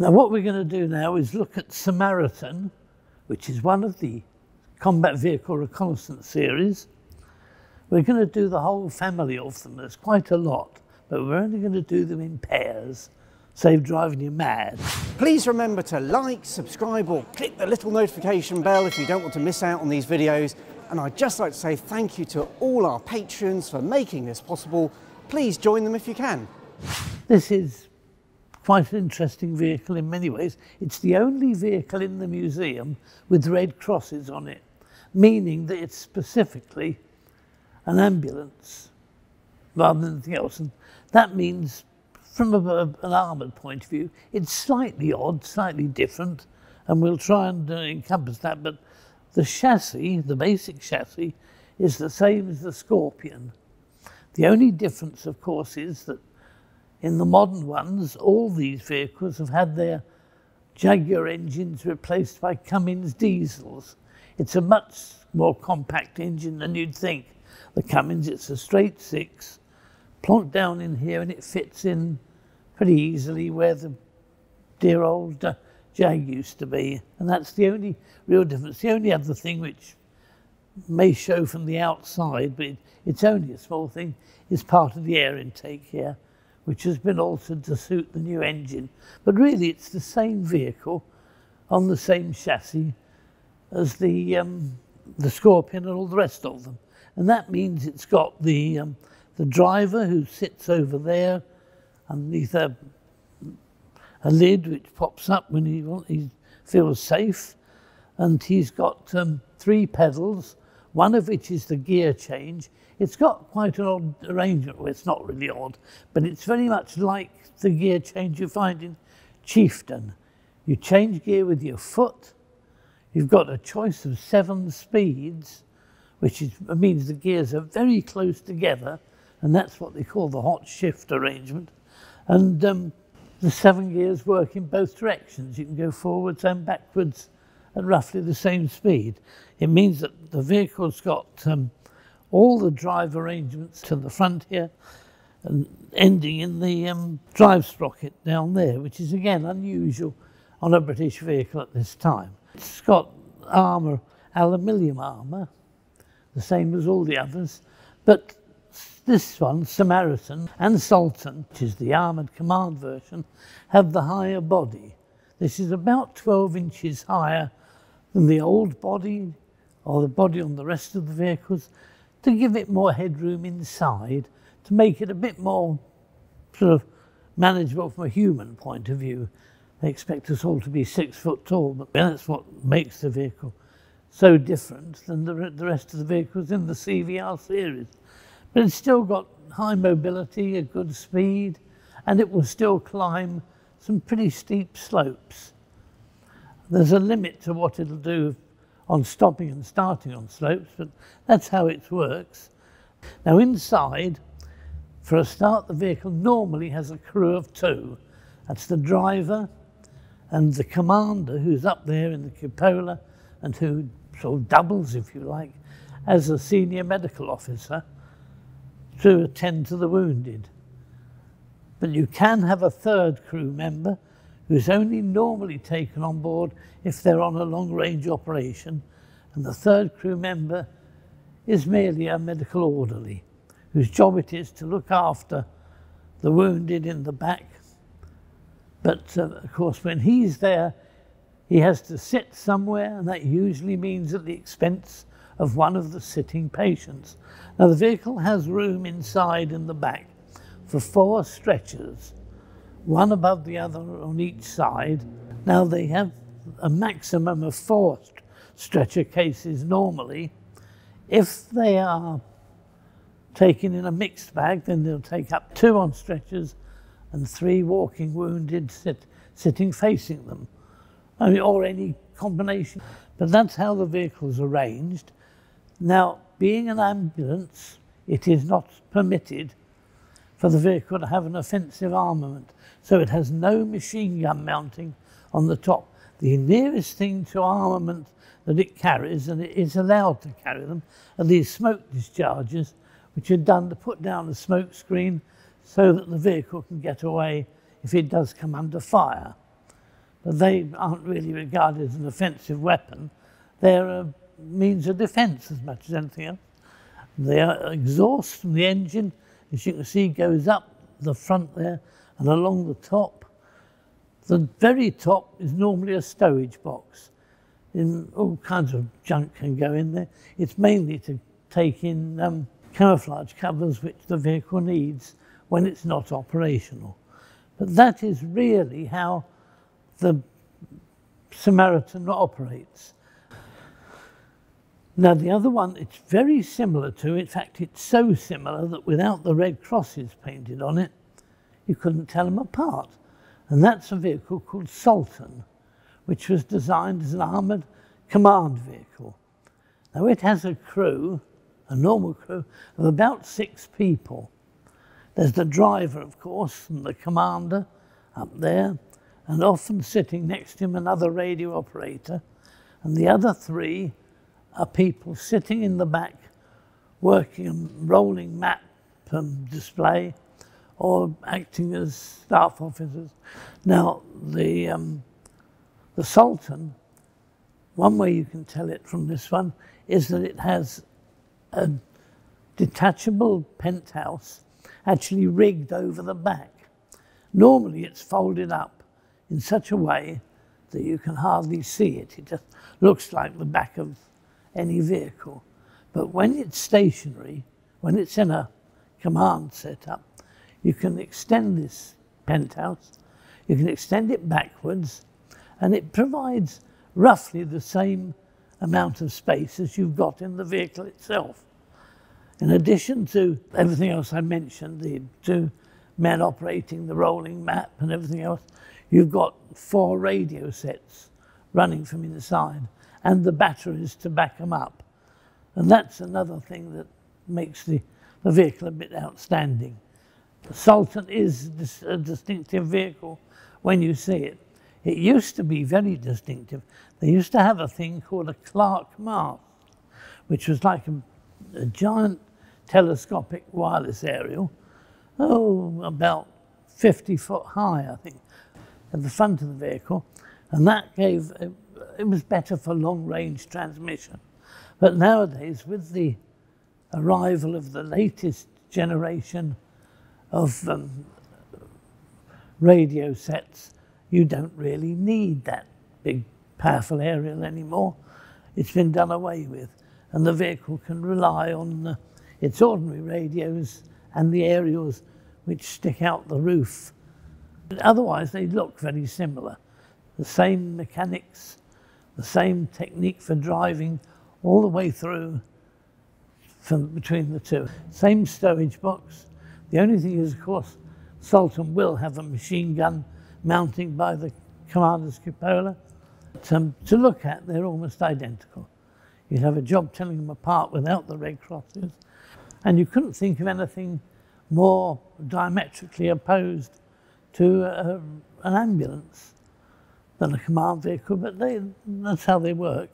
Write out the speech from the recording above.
Now what we're going to do now is look at Samaritan, which is one of the combat vehicle reconnaissance series. We're going to do the whole family of them. There's quite a lot, but we're only going to do them in pairs. Save driving you mad. Please remember to like, subscribe or click the little notification bell if you don't want to miss out on these videos. And I'd just like to say thank you to all our patrons for making this possible. Please join them if you can. This is quite an interesting vehicle in many ways. It's the only vehicle in the museum with red crosses on it, meaning that it's specifically an ambulance rather than anything else. And that means, from a, an armoured point of view, it's slightly odd, slightly different, and we'll try and uh, encompass that. But the chassis, the basic chassis, is the same as the Scorpion. The only difference, of course, is that in the modern ones, all these vehicles have had their Jaguar engines replaced by Cummins diesels. It's a much more compact engine than you'd think. The Cummins, it's a straight six, plonked down in here and it fits in pretty easily where the dear old uh, Jag used to be. And that's the only real difference. The only other thing which may show from the outside, but it, it's only a small thing, is part of the air intake here which has been altered to suit the new engine. But really, it's the same vehicle on the same chassis as the, um, the Scorpion and all the rest of them. And that means it's got the, um, the driver who sits over there underneath a, a lid which pops up when he, he feels safe. And he's got um, three pedals, one of which is the gear change. It's got quite an odd arrangement. Well, it's not really odd, but it's very much like the gear change you find in Chieftain. You change gear with your foot. You've got a choice of seven speeds, which is, means the gears are very close together, and that's what they call the hot shift arrangement. And um, the seven gears work in both directions. You can go forwards and backwards at roughly the same speed. It means that the vehicle's got um, all the drive arrangements to the front here and ending in the um, drive sprocket down there, which is again unusual on a British vehicle at this time. It's got armour, aluminium armour, the same as all the others, but this one, Samaritan and Sultan, which is the armoured command version, have the higher body. This is about 12 inches higher than the old body or the body on the rest of the vehicles to give it more headroom inside, to make it a bit more sort of manageable from a human point of view. They expect us all to be six foot tall, but that's what makes the vehicle so different than the, the rest of the vehicles in the CVR series. But it's still got high mobility, a good speed, and it will still climb some pretty steep slopes. There's a limit to what it'll do on stopping and starting on slopes, but that's how it works. Now inside, for a start, the vehicle normally has a crew of two. That's the driver and the commander who's up there in the cupola and who sort of doubles, if you like, as a senior medical officer to attend to the wounded. But you can have a third crew member who's only normally taken on board if they're on a long range operation. And the third crew member is merely a medical orderly whose job it is to look after the wounded in the back. But uh, of course, when he's there, he has to sit somewhere, and that usually means at the expense of one of the sitting patients. Now, the vehicle has room inside in the back for four stretchers one above the other on each side. Now they have a maximum of four stretcher cases normally. If they are taken in a mixed bag, then they'll take up two on stretchers and three walking wounded sit, sitting facing them, I mean, or any combination. But that's how the vehicle's arranged. Now, being an ambulance, it is not permitted for the vehicle to have an offensive armament. So it has no machine gun mounting on the top. The nearest thing to armament that it carries, and it is allowed to carry them, are these smoke discharges, which are done to put down a smoke screen so that the vehicle can get away if it does come under fire. but they aren't really regarded as an offensive weapon. They're a means of defence as much as anything else. The exhaust from the engine, as you can see, goes up the front there and along the top. The very top is normally a stowage box. In all kinds of junk can go in there. It's mainly to take in um, camouflage covers which the vehicle needs when it's not operational. But that is really how the Samaritan operates. Now the other one, it's very similar to, in fact it's so similar that without the red crosses painted on it, you couldn't tell them apart. And that's a vehicle called Sultan, which was designed as an armoured command vehicle. Now it has a crew, a normal crew, of about six people. There's the driver, of course, and the commander up there, and often sitting next to him another radio operator, and the other three are people sitting in the back working a rolling map um, display or acting as staff officers. Now, the, um, the Sultan, one way you can tell it from this one is that it has a detachable penthouse actually rigged over the back. Normally it's folded up in such a way that you can hardly see it. It just looks like the back of any vehicle. But when it's stationary, when it's in a command setup, you can extend this penthouse, you can extend it backwards, and it provides roughly the same amount of space as you've got in the vehicle itself. In addition to everything else I mentioned, the two men operating the rolling map and everything else, you've got four radio sets running from inside and the batteries to back them up. And that's another thing that makes the, the vehicle a bit outstanding. The Sultan is a distinctive vehicle when you see it. It used to be very distinctive. They used to have a thing called a Clark mast, which was like a, a giant telescopic wireless aerial, oh, about 50 foot high, I think, at the front of the vehicle. And that gave it was better for long range transmission. But nowadays, with the arrival of the latest generation of um, radio sets, you don't really need that big, powerful aerial anymore. It's been done away with, and the vehicle can rely on its ordinary radios and the aerials which stick out the roof. But otherwise, they look very similar. The same mechanics, the same technique for driving all the way through from between the two. Same stowage box. The only thing is, of course, Sultan will have a machine gun mounting by the commander's cupola. But, um, to look at, they're almost identical. You'd have a job telling them apart without the red crosses. And you couldn't think of anything more diametrically opposed to uh, an ambulance than a command vehicle, but they, that's how they work.